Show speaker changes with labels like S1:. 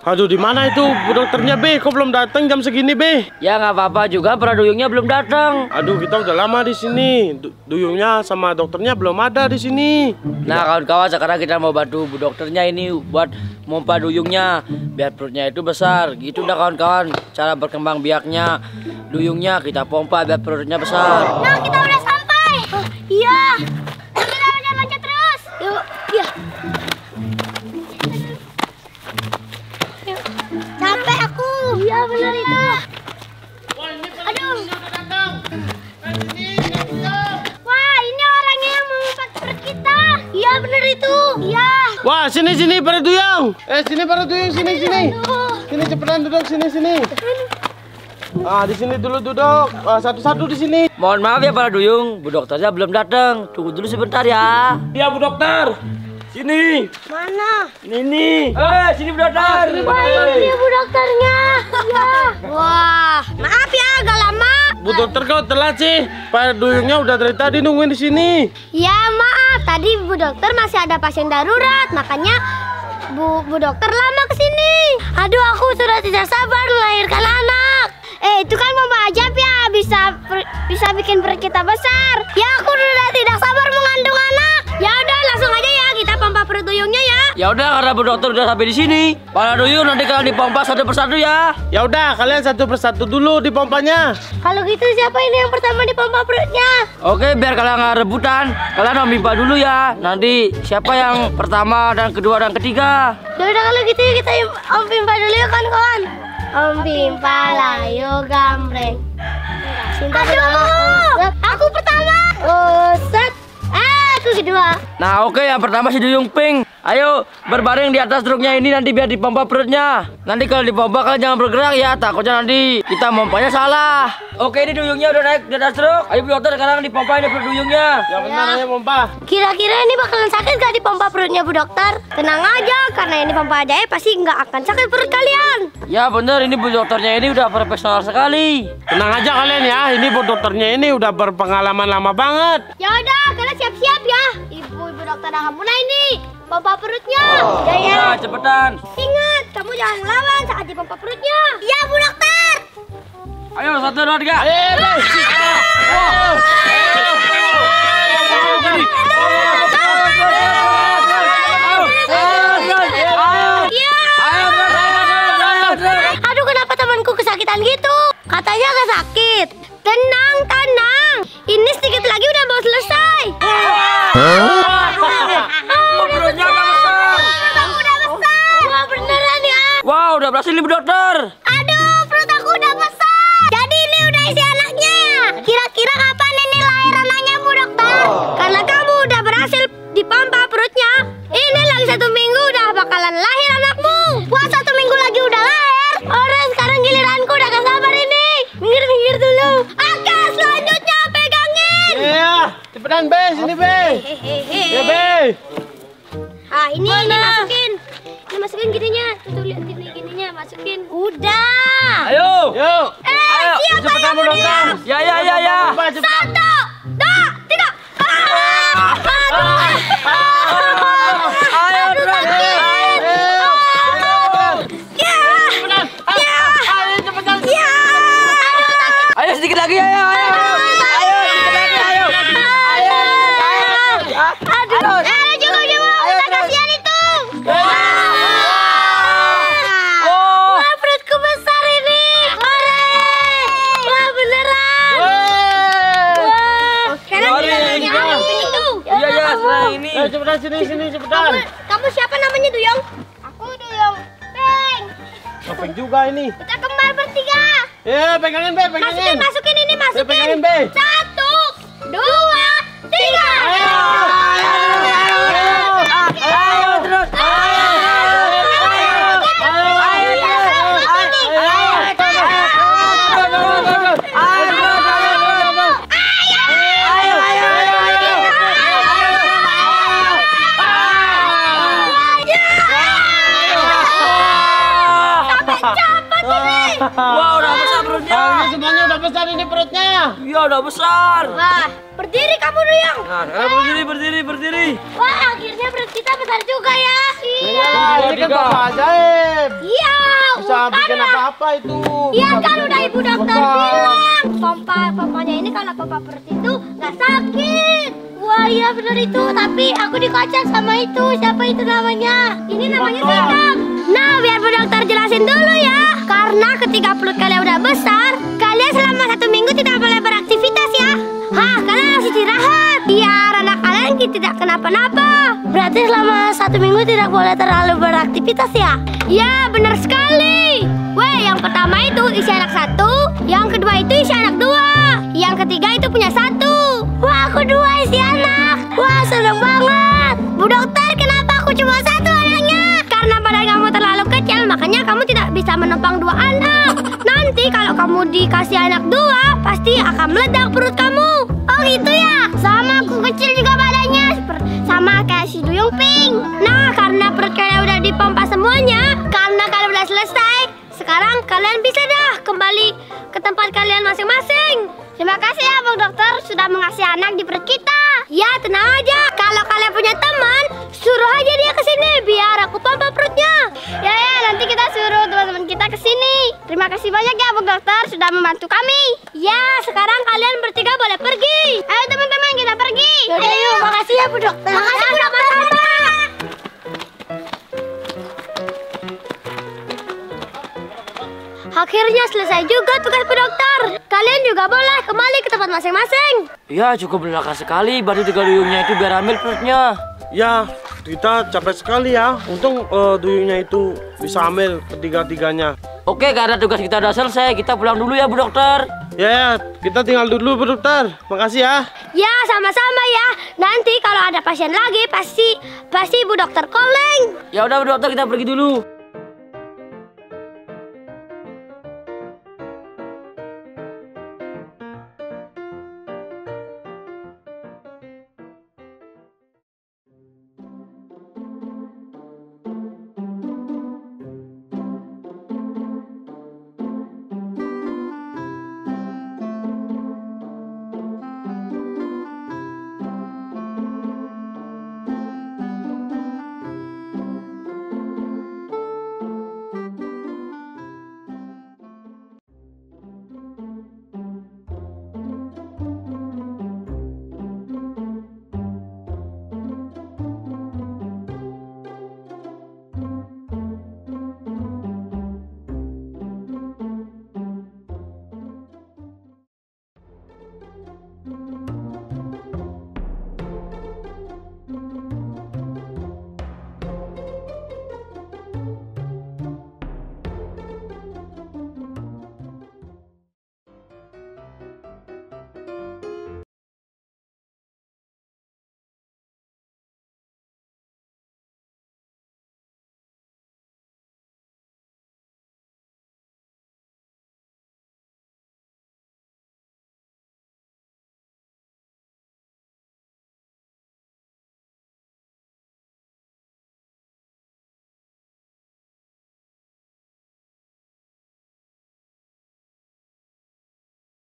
S1: Aduh, di mana itu Bu dokternya, Be? Kok belum datang jam segini, Be?
S2: Ya nggak apa-apa juga, para duyungnya belum datang.
S1: Aduh, kita udah lama di sini. Du- Duyungnya sama dokternya belum ada di sini.
S2: Nah kawan-kawan sekarang kita mau bantu bu dokternya ini buat mompa duyungnya biar perutnya itu besar gitu dah kawan-kawan cara berkembang biaknya duyungnya kita pompa biar perutnya besar
S3: Nah, kita udah sampai. Oh, iya. Wah,
S1: sini sini para duyung. Eh, sini para duyung, sini sini. Sini cepetan duduk sini sini. Ah, di sini dulu duduk. Ah, satu-satu di sini.
S2: mohon maaf ya para duyung bu dokternya belum datang tunggu dulu sebentar ya
S1: Iya, Bu dokter. Sini.
S3: Mana?
S2: ini eh sini bu dokter
S3: Wah, ini bu dokternya. Iya. Wah, maaf ya agak lama.
S1: Bu dokter kok telat sih? Para duyungnya udah dari tadi nungguin di sini.
S3: Ya maaf, tadi Bu Dokter masih ada pasien darurat, makanya Bu Bu Dokter lama ke sini. Aduh, aku sudah tidak sabar melahirkan anak. Eh, itu kan mama ajab ya, bisa bisa bikin perut kita besar. Ya, aku sudah tidak sabar ya. ya
S2: udah karena bu dokter udah sampai di sini para duyung nanti kalian dipompa satu persatu ya
S1: Ya udah, kalian satu persatu dulu di pompanya.
S3: Kalau gitu siapa ini yang pertama dipompa perutnya?
S2: Oke, biar kalian nggak rebutan, kalian om Bimpa dulu ya. Nanti siapa yang pertama dan kedua dan ketiga?
S3: Ya udah kalau gitu kita Om Pimpa dulu ya kan kawan. Om Pimpa layu gambreng. Cinta pertama. Aku pertama. Oh, set. Ah, aku kedua.
S2: Nah, oke yang pertama si Duyung Pink. Ayo berbaring di atas truknya ini nanti biar dipompa perutnya. Nanti kalau dipompa kalian jangan bergerak ya, takutnya nanti kita mompanya salah. Oke, ini duyungnya udah naik di atas truk. Ayo Bu dokter sekarang dipompa ini perut duyungnya.
S1: Ya benar aja pompa.
S3: Kira-kira ini bakalan sakit gak dipompa perutnya Bu Dokter? Tenang aja, karena ini pompa ajaib pasti nggak akan sakit perut kalian.
S2: Ya bener, ini Bu dokternya ini udah profesional sekali.
S1: Tenang aja kalian ya, ini bu dokternya ini udah berpengalaman lama banget.
S3: Ya udah, kalian siap-siap ya. Ibu Ibu Dokter akan mulai nih. Pompa perutnya. Ya ya.
S2: Ya, cepetan.
S3: Ingat, kamu jangan melawan saat dipompa perutnya. Iya, Bu Dokter.
S2: Ayo satu dua tiga.
S3: Iya. Udah
S2: berhasil nih Bu dokter.
S3: Aduh, perut aku udah besar. Jadi ini udah isi anaknya ya? Kira-kira kapan ini lahir anaknya, Bu Dokter? Karena kamu udah berhasil dipompa perutnya. Ini lagi satu minggu udah bakalan lahir anakmu. Wah, satu minggu lagi udah lahir. Orang sekarang giliranku udah gak sabar ini. Minggir-minggir dulu. Oke, selanjutnya pegangin.
S1: Iya, cepetan be, sini be. Ya be.
S3: Ah, ini ini masukin. Ini masukin gininya. Tuh lihat gini gininya, masukin. Udah.
S2: Ayo.
S1: Yuk.
S3: Eh,
S2: Ayo,
S3: siapa
S1: cepetan,
S3: yang mau diam?
S2: Ya ya ya ya.
S3: Satu,
S1: cepetan sini sini cepetan.
S3: Kamu, kamu siapa namanya Duyong? Aku Duyong Peng.
S1: Topeng juga ini.
S3: Kita kembar bertiga.
S1: Eh, pegangin be,
S3: Masukin,
S1: pegangin.
S3: masukin ini, masukin.
S1: pegangin, Be.
S3: Satu, dua, tiga.
S1: Ayo.
S2: Ayo perutnya. Iya udah besar.
S3: Wah, berdiri kamu Duyong.
S2: Nah, sekarang berdiri, berdiri, berdiri.
S3: Wah, akhirnya perut kita besar juga ya.
S1: Iya, ini kan bapak ajaib.
S3: Iya,
S1: bikin
S3: Karena-
S1: apa-apa itu.
S3: Iya kan udah ibu dokter
S1: Besar.
S3: bilang pompa pompanya ini kalau pompa perut itu nggak sakit. Wah iya benar itu tapi aku dikocok sama itu siapa itu namanya? Ini namanya sindang. Nah biar bu dokter jelasin dulu ya. Karena ketika perut kalian udah besar, kalian selama satu minggu tidak boleh beraktivitas ya. Hah kalian harus istirahat biar anak kalian tidak kenapa-napa. Berarti selama satu minggu tidak boleh terlalu beraktivitas ya? Ya benar sekali. Weh, yang pertama itu isi anak satu, yang kedua itu isi anak dua, yang ketiga itu punya satu. Wah, aku dua isi anak. Wah, seneng banget. Makanya kamu tidak bisa menopang dua anak. Nanti kalau kamu dikasih anak dua, pasti akan meledak perut kamu. Oh gitu ya? Sama aku kecil juga badannya, sama kayak si Duyung Pink. Nah, karena perut kalian udah dipompa semuanya, karena kalian udah selesai, sekarang kalian bisa dah kembali ke tempat kalian masing-masing. Terima kasih ya Bu Dokter sudah mengasih anak di perut kita. Ya tenang aja, kalau kalian punya teman, Terima kasih banyak ya Bu Dokter sudah membantu kami. Ya, sekarang kalian bertiga boleh pergi. Ayo teman-teman kita pergi. Ayo, makasih ya Bu Dokter. Makasih Bu Dokter. Akhirnya selesai juga tugas Bu Dokter. Kalian juga boleh kembali ke tempat masing-masing.
S2: Ya cukup melelahkan sekali batu tiga duyungnya itu biar ambil perutnya.
S1: Ya, kita capek sekali ya. Untung eh, duyungnya itu bisa ambil ketiga-tiganya.
S2: Oke karena tugas kita udah selesai kita pulang dulu ya Bu Dokter.
S1: Ya, kita tinggal dulu Bu Dokter. Makasih ya.
S3: Ya, sama-sama ya. Nanti kalau ada pasien lagi pasti pasti Bu Dokter calling.
S2: Ya udah Bu Dokter kita pergi dulu.